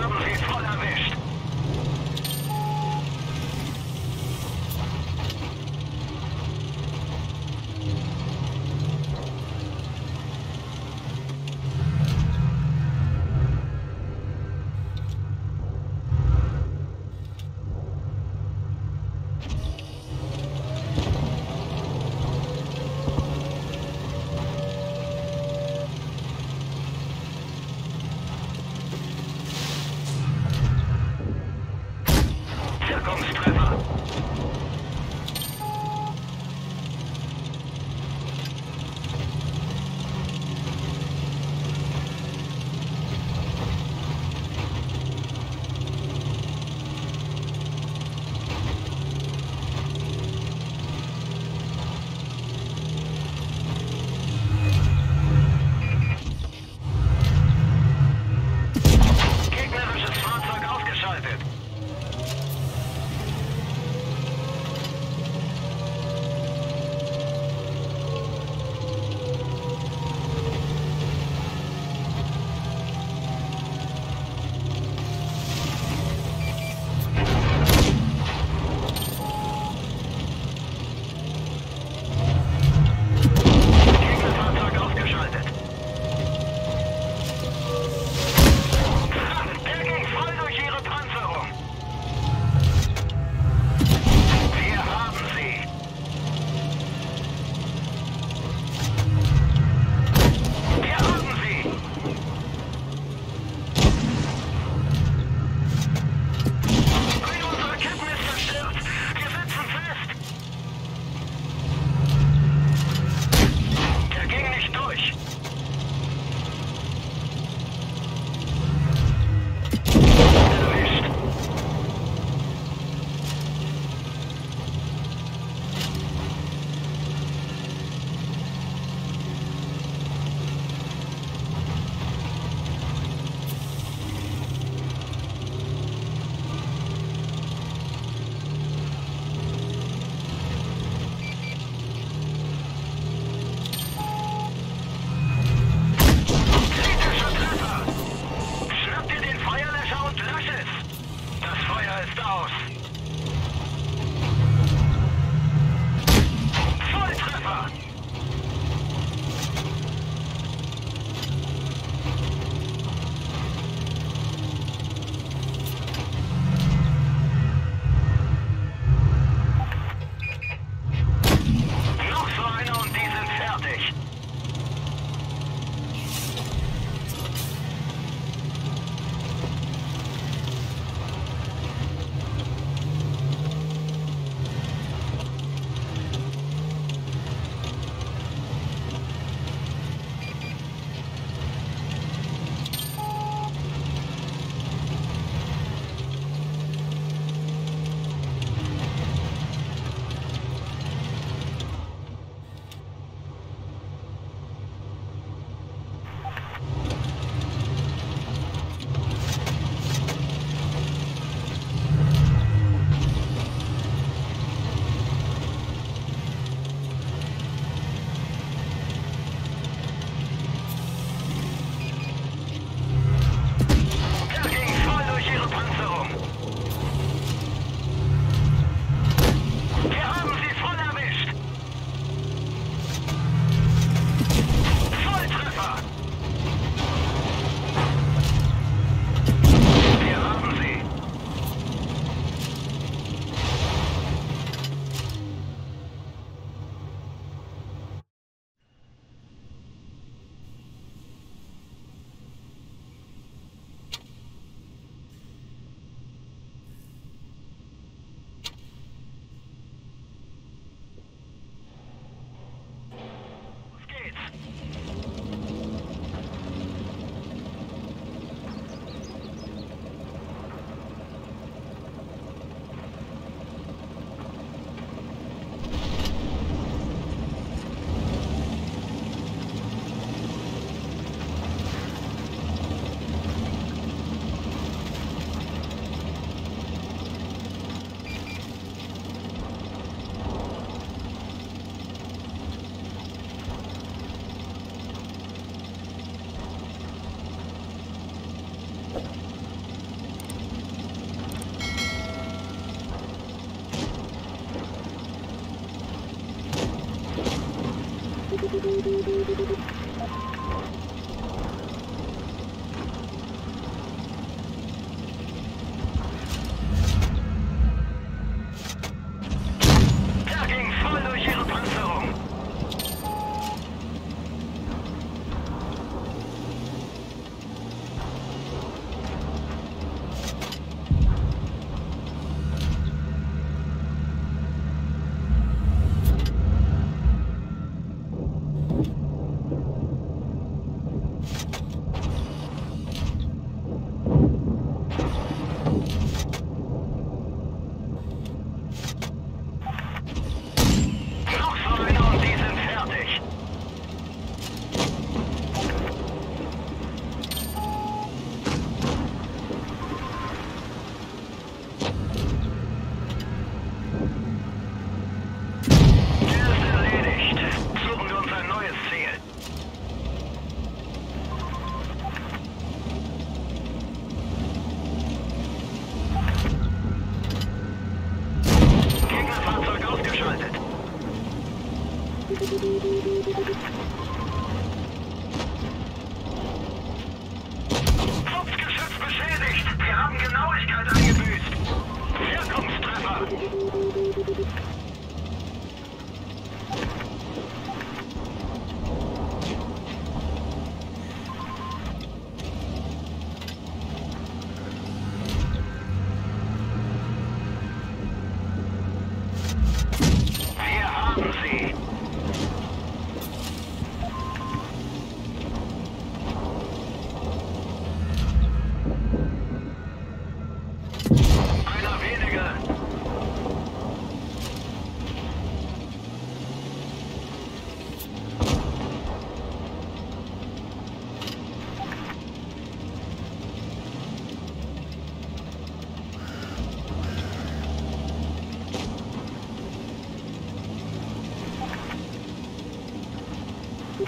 L'homme restera la veste.